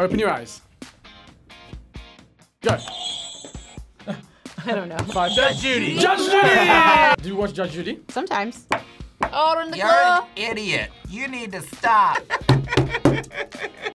Open your eyes. Go. I don't know. Five. Judge Judy. Judge Judy! Do you watch Judge Judy? Sometimes. Oh, in the You're an idiot. You need to stop.